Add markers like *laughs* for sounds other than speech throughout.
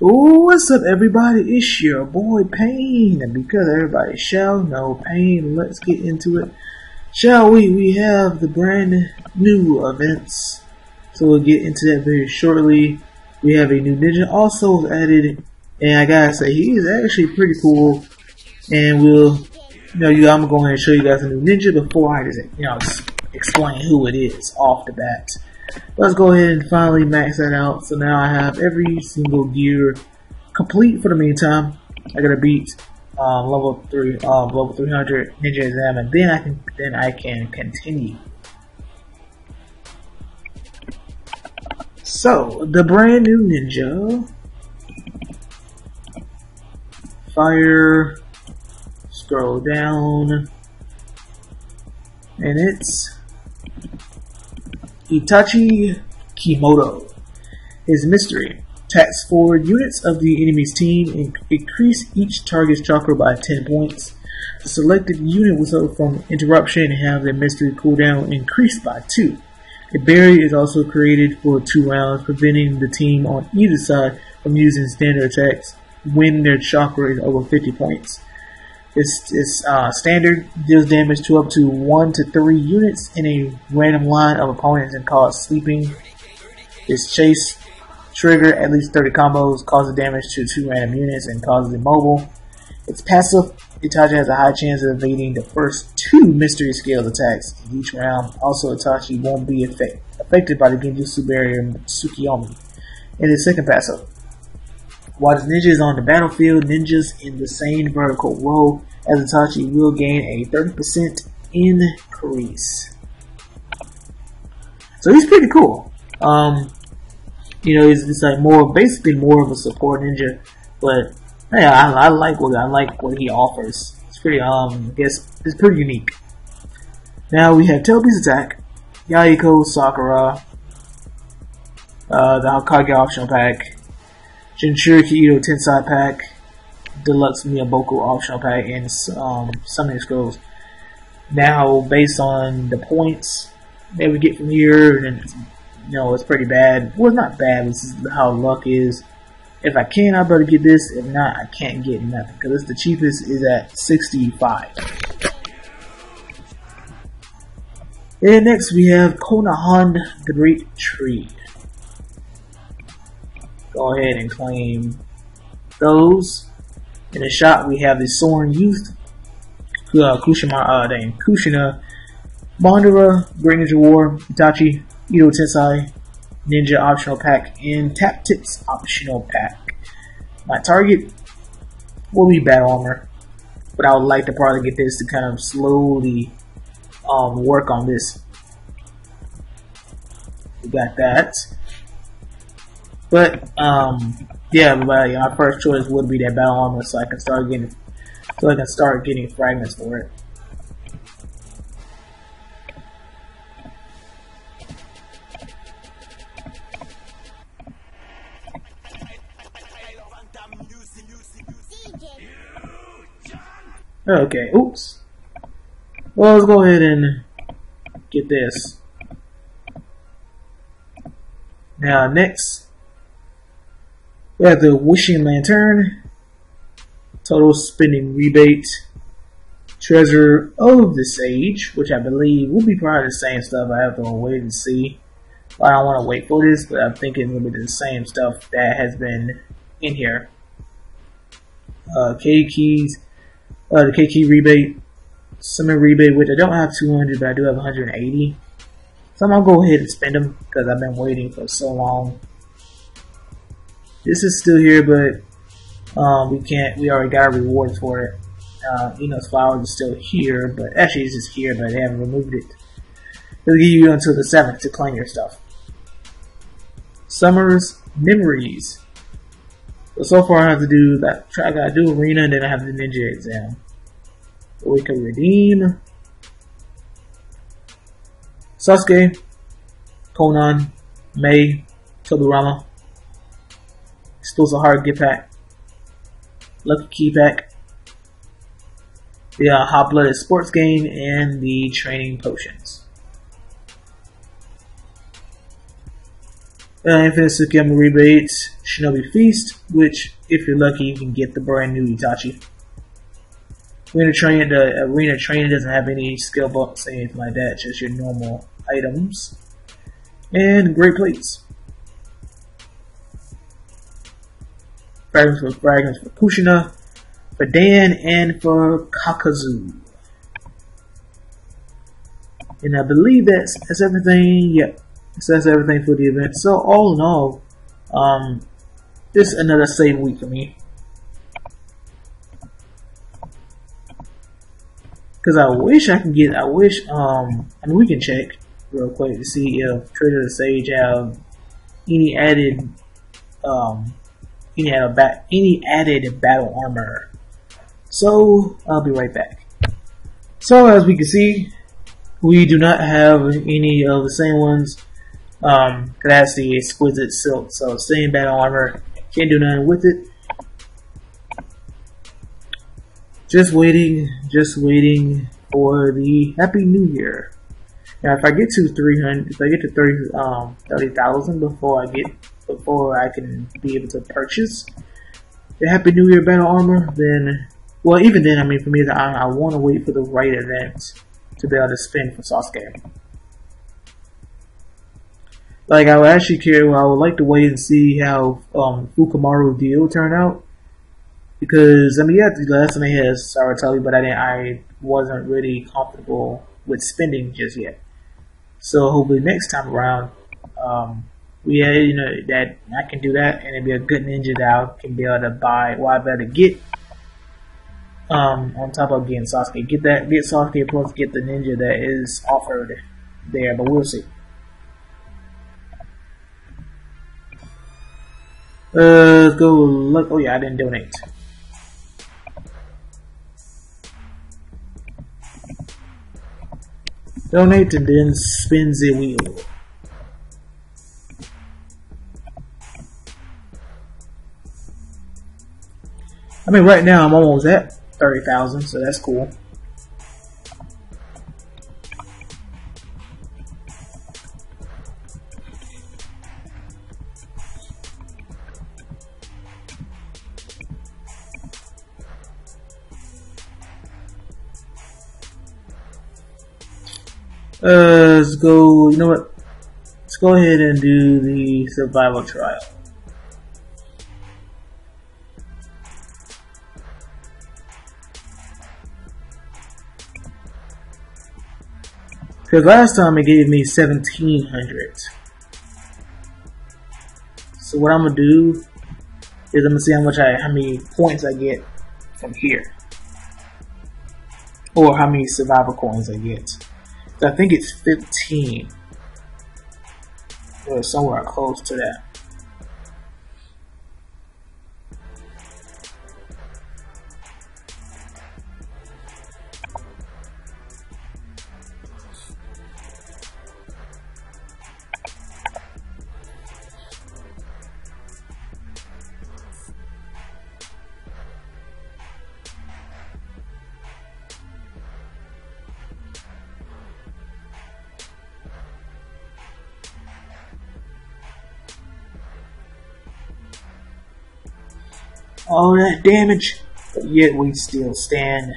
Ooh, what's up, everybody? It's your boy Pain, and because everybody shall know Pain, let's get into it. Shall we? We have the brand new events, so we'll get into that very shortly. We have a new ninja also added, and I gotta say, he is actually pretty cool. And we'll, you know, you, I'm going to show you guys a new ninja before I just, you know, explain who it is off the bat. Let's go ahead and finally max that out. So now I have every single gear complete for the meantime. I gotta beat um, level three, um, level 300 ninja exam, and then I can then I can continue. So the brand new ninja, fire. Scroll down, and it's Itachi Kimono. His mystery. Tax forward units of the enemy's team and increase each target's chakra by 10 points. The selected unit will suffer from interruption and have their mystery cooldown increased by 2. A barrier is also created for two rounds, preventing the team on either side from using standard attacks when their chakra is over 50 points. It's, it's uh, standard, deals damage to up to 1 to 3 units in a random line of opponents and causes sleeping. Its chase trigger at least 30 combos, causes damage to 2 random units, and causes immobile. Its passive, Itachi has a high chance of evading the first two mystery scale attacks in each round. Also, Itachi won't be effect, affected by the Genjutsu barrier Tsukiyomi in his second passive. While the ninja is on the battlefield, ninjas in the same vertical row as Itachi will gain a 30% increase. So he's pretty cool. Um, you know, he's, like more, basically more of a support ninja, but yeah, I, I like what I like what he offers. It's pretty, um, I guess it's pretty unique. Now we have Tailbeast Attack, Yahiko Sakura, uh, the Hokage optional pack, Jinchuriki Ito Tensai pack, Deluxe Myoboku optional pack, and um, Summoning Scrolls. Now, based on the points that we get from here, and you know, it's pretty bad. Well, not bad. This is how luck is. If I can, I better get this. If not, I can't get nothing because it's the cheapest is at 65. And next we have Konohan the Great Tree. Go ahead and claim those. In the shop we have the Soren Youth, uh, Kushima, uh, dang, Kushina, Bandura, Great Ninja War, Itachi, Ito Tensai, Ninja optional pack, and Tap Tips optional pack. My target will be Battle Armor, but I would like to probably get this to kind of slowly um, work on this. We got that. But, um, yeah, but my first choice would be that Battle Armor so I can start getting, so I can start getting fragments for it. Okay, oops. Well, let's go ahead and get this. Now, next, we have the Wishing Lantern, Total Spending Rebate, Treasure of the Sage, which I believe will be probably the same stuff. I have to wait and see. I don't want to wait for this, but I'm thinking it'll be the same stuff that has been in here. Uh, K keys, uh, the K key rebate, summon rebate, which I don't have 200, but I do have 180. So I'm gonna go ahead and spend them because I've been waiting for so long. This is still here, but um, we can't. We already got a reward for it. Uh, Ino's flowers is still here, but actually it's just here, but they haven't removed it. They'll give you until the 7th to claim your stuff. Summer's Memories. So, so far I have to do that. I gotta do arena and then I have the ninja exam. we can redeem Sasuke, Konan, Mei, Tobirama, Explosive hard Gift Pack, Lucky Key Pack, the uh, Hot Blooded Sports Game, and the Training Potions. uh, Infinite Tsukuyomi rebates, Shinobi Feast, which, if you're lucky, you can get the brand new Itachi. Arena training, the arena training doesn't have any skill books or anything like that, just your normal items. And great plates. Fragments for fragments for Kushina, for Dan, and for Kakuzu. And I believe that's, that's everything. Yep. So that's everything for the event. So all in all, um, just another save week for me. Cause I wish I can get, I wish, um, I mean we can check real quick to see if Trader the Sage have any added, um, any added, any added battle armor. So I'll be right back. So as we can see, we do not have any of the same ones um, that's the exquisite silk. So same battle armor, can't do nothing with it. Just waiting, just waiting for the Happy New Year. Now, if I get to 300, if I get to 30, um, 30,000 before I get, before I can be able to purchase the Happy New Year battle armor, then, well, even then, I mean, for me, I, I want to wait for the right event to be able to spend for Sasuke. Like I would actually care. I would like to wait and see how um, Fukumaru deal turn out because I mean, yeah, the last time they had Saratali, but I didn't. I wasn't really comfortable with spending just yet. So hopefully next time around, um, we had you know that I can do that, and it'd be a good ninja that I can be able to buy. Well, I better get um, on top of getting Sasuke, get that get Sasuke plus get the ninja that is offered there, but we'll see. Uh, let's go look. Oh yeah, I didn't donate. Donate and then spin the wheel. I mean, right now I'm almost at 30,000, so that's cool. Uh, let's go, you know what? Let's go ahead and do the survival trial. Because last time it gave me 1700. So what I'm gonna do is I'm gonna see how much I, how many points I get from here. Or how many survival coins I get. I think it's 15. Or somewhere close to that. All that damage, but yet we still stand.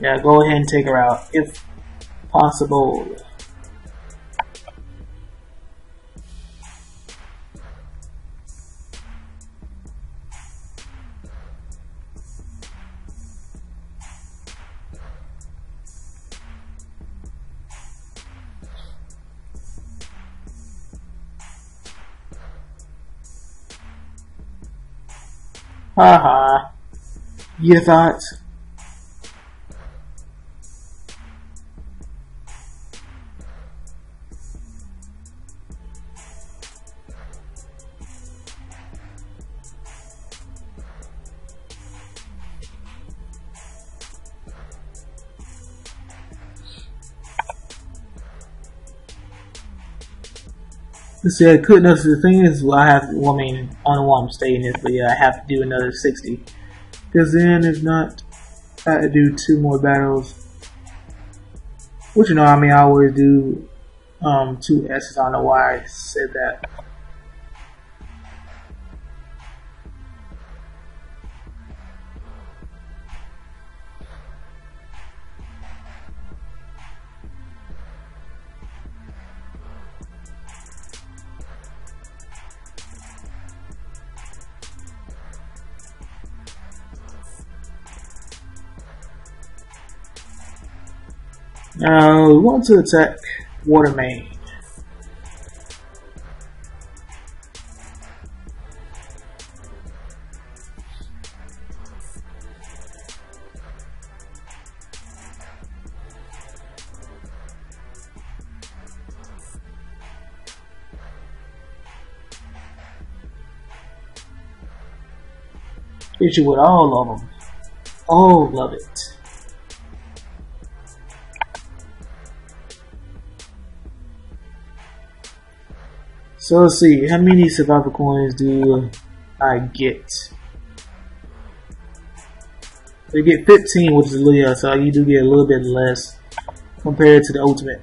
Yeah, go ahead and take her out, if possible. Haha. You thought? See, I couldn't. The thing is, I have. Well, I mean, on know why I'm staying is, but yeah, I have to do another sixty. Because then, if not, I have to do two more battles. Which you know, I mean, I always do um, two S's. I don't know why I said that. Now we want to attack water main. You with all of them. All of it. So let's see, how many survivor coins do I get? You get 15, which is Leah, so you do get a little bit less compared to the ultimate.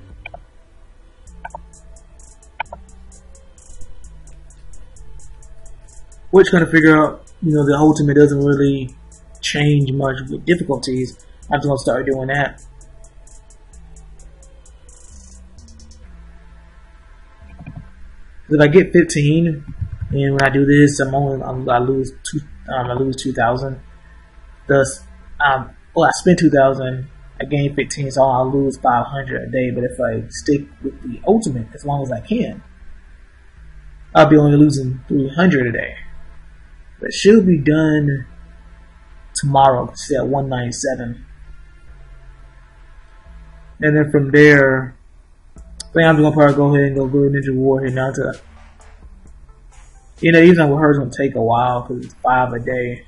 Which kind of figure out, you know, the ultimate doesn't really change much with difficulties. I'm just gonna start doing that. If I get 15, and when I do this, I'm only I'm, i lose two. Um, I lose 2,000. Thus, um, well, I spend 2,000. I gain 15, so I'll lose 500 a day. But if I stick with the ultimate as long as I can, I'll be only losing 300 a day. But she'll be done tomorrow. See at 197. And then from there, I think I'm gonna probably go ahead and go go Ninja Warhead now to. You know, even though hers gonna take a while because it's five a day.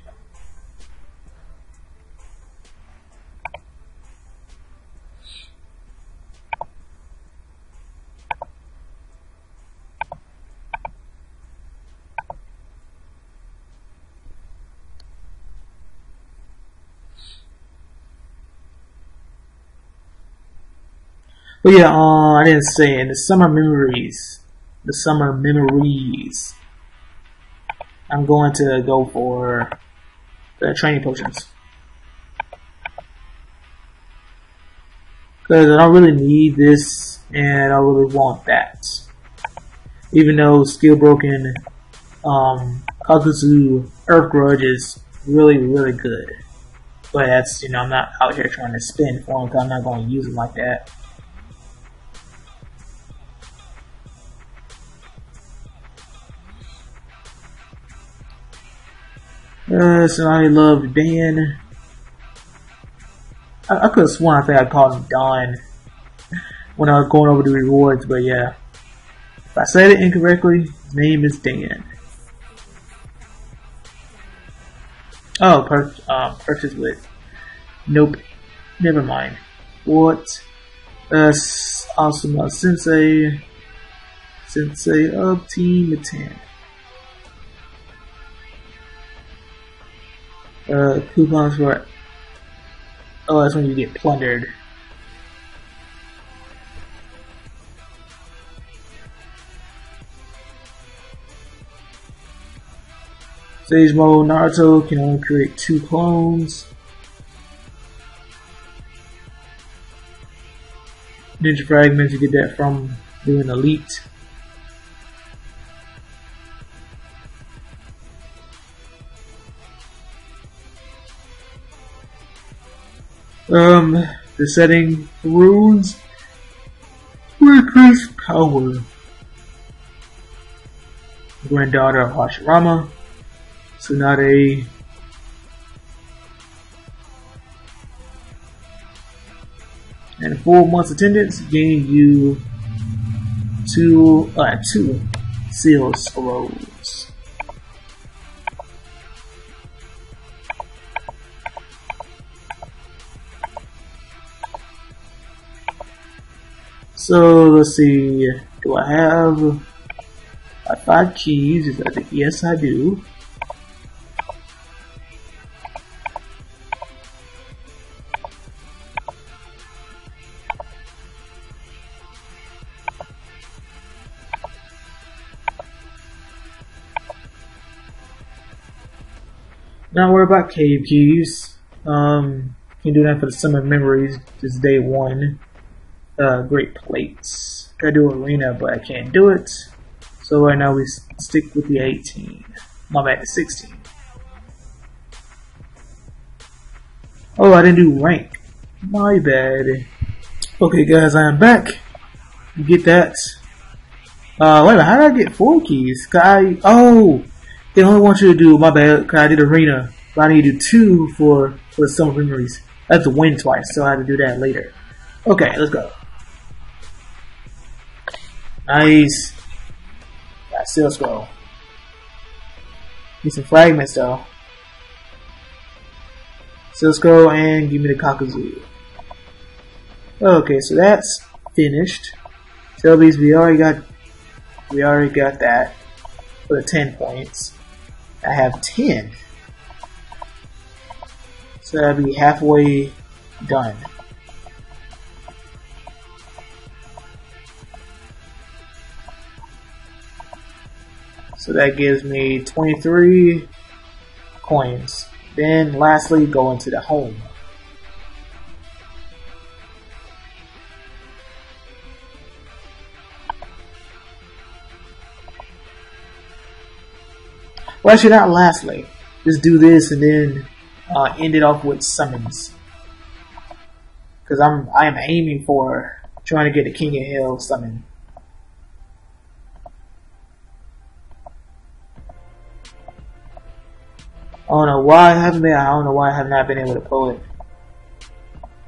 Yeah, uh, I didn't say in the summer memories, the summer memories. I'm going to go for the training potions. Because I don't really need this, and I really want that. Even though skill broken, um, Kakuzu Earth Grudge is really, really good. But that's, you know, I'm not out here trying to spin for them because I'm not going to use them like that. Uh, so I love Dan. I, I could have sworn I think I called him Don when I was going over the rewards, but yeah. If I said it incorrectly, his name is Dan. Oh, pur uh, purchase with. Nope. Never mind. What? Uh, awesome. Uh, sensei. Sensei of Team 10. Uh, coupons for oh that's when you get plundered Stage mode Naruto can only create two clones. Ninja fragments you get that from doing elite. Um, the setting runes increase power. Granddaughter of Hashirama, Tsunade. And four months attendance gain you two uh two seals rose. So let's see, do I have my five keys? I think, yes, I do. Now what about cave keys. Um, you can do that for the summer Memories, just day one. Uh, great plates. Gotta do arena, but I can't do it. So right now we stick with the 18. My bad, the 16. Oh, I didn't do rank. My bad. Okay, guys, I am back. You get that. Uh, wait a minute, how did I get four keys? I, oh, they only want you to do, my bad, cause I did arena. But I need to do two for, for some memories. I have to win twice, so I have to do that later. Okay, let's go. Nice. Got still scroll. Need some fragments though. Cisco and give me the Kakuzu. Okay, so that's finished. Selby's we already got we already got that for the ten points. I have ten. So that'll be halfway done. So that gives me 23 coins. Then lastly, go into the home. Well, actually, not lastly. Just do this and then uh, end it off with summons. Because I'm I am aiming for trying to get the King of Hell summon. I don't know why I haven't been. I don't know why I have not been able to pull it.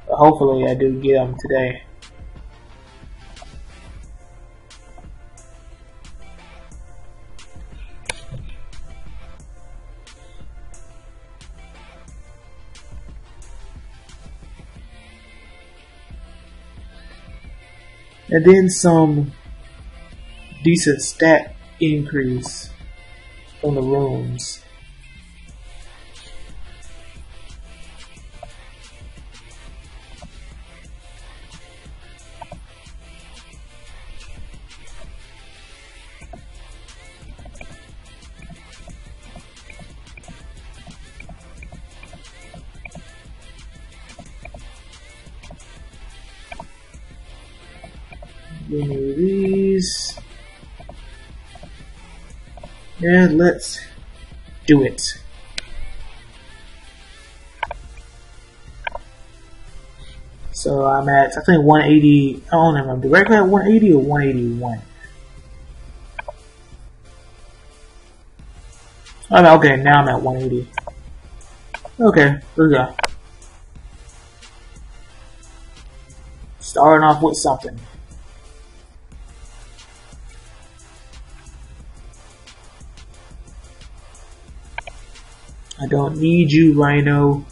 But hopefully, I do get them today. And then some decent stat increase on the rooms. Let's do it. So I'm at, I think 180, I don't know. I'm directly at 180 or 181? Oh, okay, now I'm at 180. Okay, let's go. Starting off with something. I don't need you, Rhino.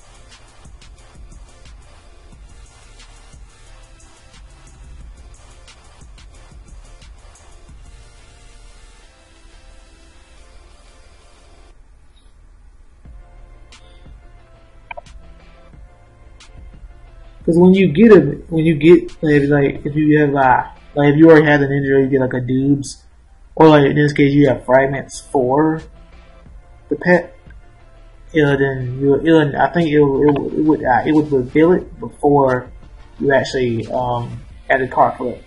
Because when you get a, when you get like, like if you have uh, like if you already had an injury, you get like a dubs, or like in this case you have fragments for the pet it'll then you it'll, I think it, it, it would uh, it would reveal it before you actually um, add a card flip.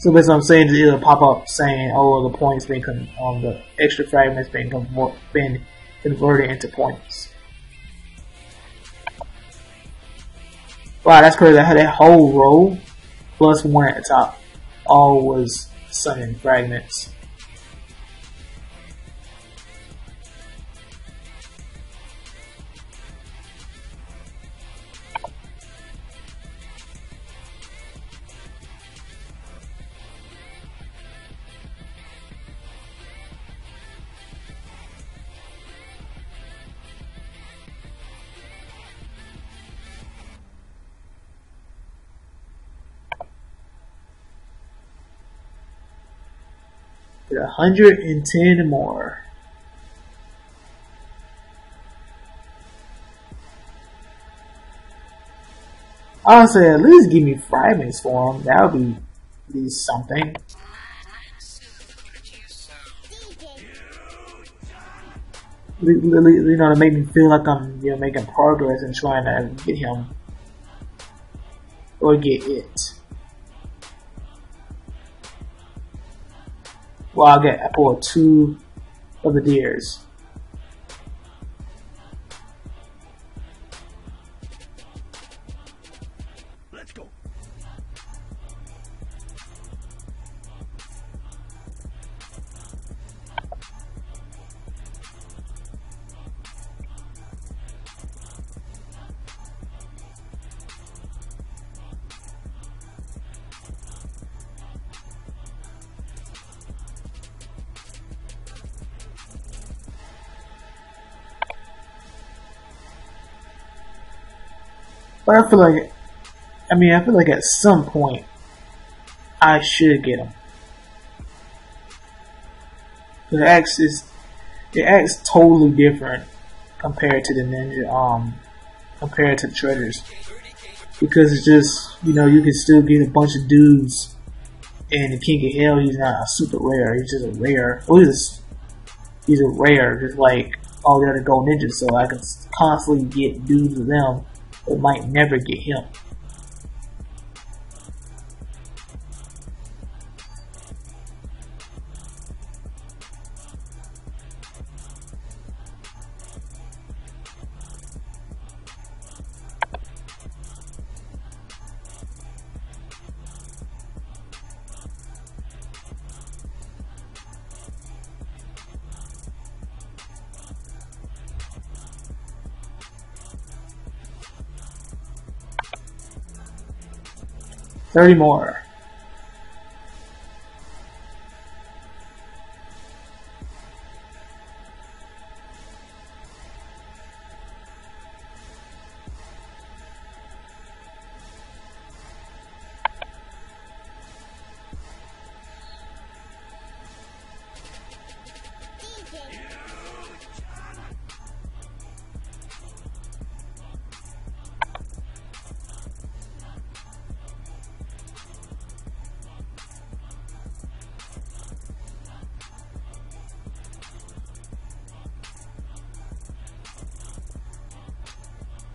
So basically, I'm saying it'll pop up saying, "Oh, the points being con- um, the extra fragments con- been converted into points." Wow, that's crazy. I had that whole row plus one at the top, all was summon fragments. Get 110 more. Say at least give me fragments for them. That would be at least something. you know, to make me feel like I'm, you know, making progress and trying to get him or get it. Well, I'll get I pull two of the deers. But I feel like, I mean, I feel like at some point, I should get them. The X is, the X totally different compared to the Ninja, um, compared to the treasures. Because it's just, you know, you can still get a bunch of dudes. And the King of Hell, he's not a super rare. He's just a rare. Well, he's, a, he's a rare, just like all the other gold ninjas. So I can constantly get dudes with them it might never get him. Thirty more.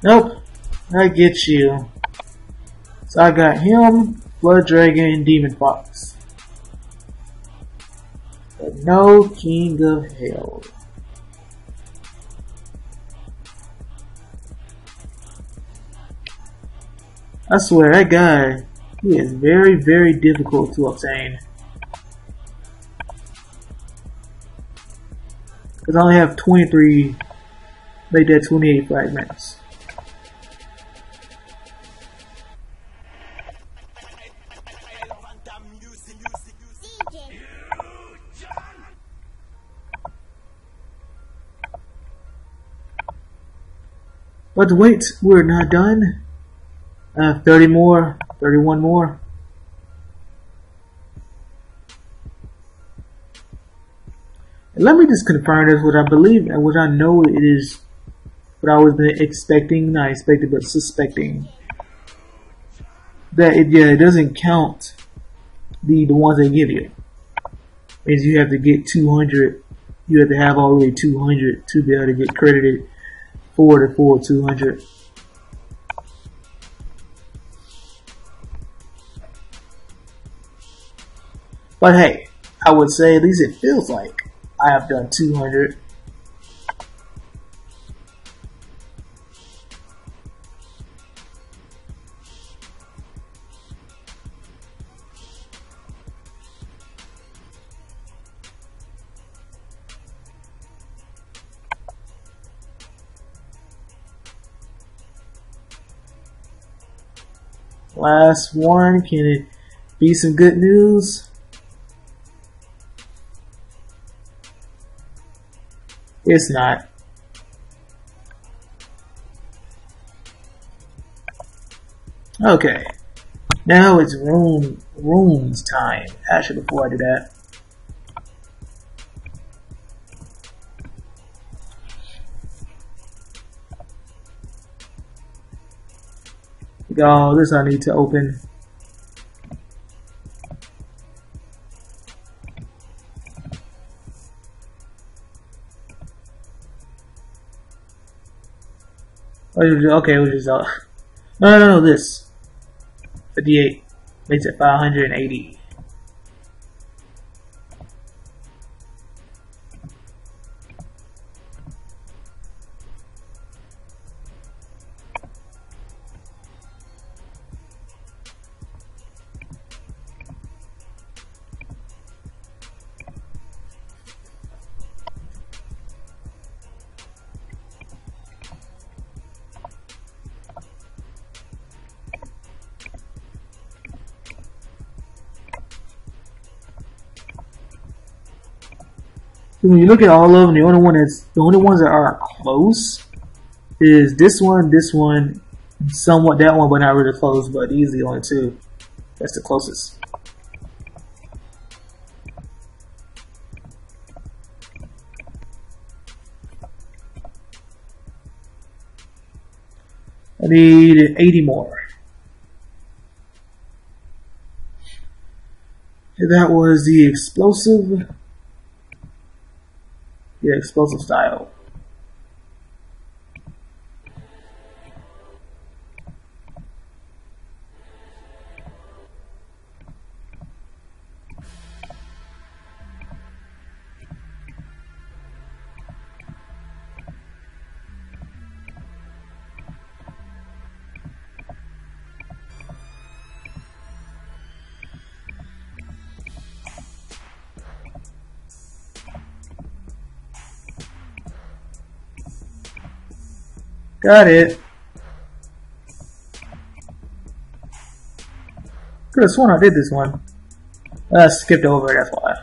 Nope. I get you. So I got him, Blood Dragon, and Demon Fox. But no King of Hell. I swear, that guy, he is very, very difficult to obtain. Because I only have 23, make that 28 fragments. But wait, we're not done. Uh, 30 more, 31 more. Let me just confirm this, what I believe and what I know it is what I was expecting, not expecting, but suspecting. That it, yeah, it doesn't count the, the ones they give you. Is you have to get 200, you have to have already 200 to be able to get credited Four to four, 200. But hey, I would say at least it feels like I have done 200 Last one. Can it be some good news? It's not. Okay. Now it's room rooms time. Actually, before I do that. Oh, this I need to open. Oh, okay, which is uh, *laughs* no, no, no, this. 58 makes it 580. When you look at all of them, the only one that's the only ones that are close is this one, this one, somewhat that one, but not really close. But these are the only two. That's the closest. I need 80 more. That was the explosive yeah, explosive style. Got it. Could have sworn I did this one. Uh, I skipped over it, that's why.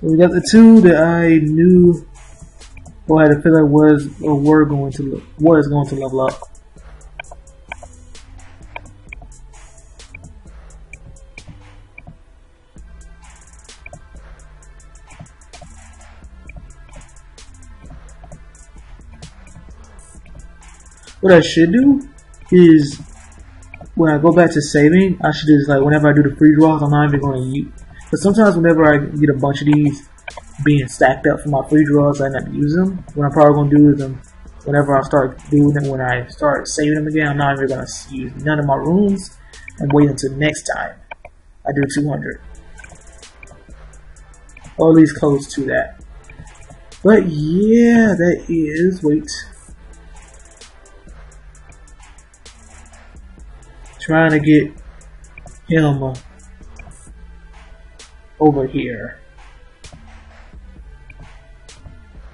So we got the two that I knew or had a feeling was or were going to was going to level up. What I should do is when I go back to saving, I should just like whenever I do the free draws, I'm not even going to use. But sometimes whenever I get a bunch of these, being stacked up for my free draws. I end up using them. What I'm probably gonna do is them whenever I start doing them, when I start saving them again, I'm not even gonna use none of my runes and wait until next time I do 200. Or at least close to that. But yeah, that is, wait. Trying to get him uh, over here.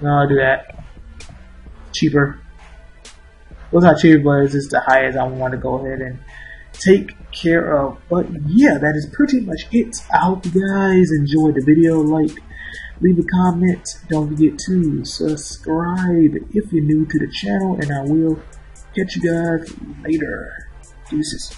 No, I'll do that. Cheaper. Well, it's not cheaper, but it's just the highest I want to go ahead and take care of. But yeah, that is pretty much it. I hope you guys enjoyed the video. Like, leave a comment. Don't forget to subscribe if you're new to the channel, and I will catch you guys later. Deuces.